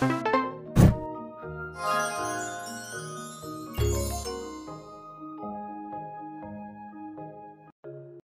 you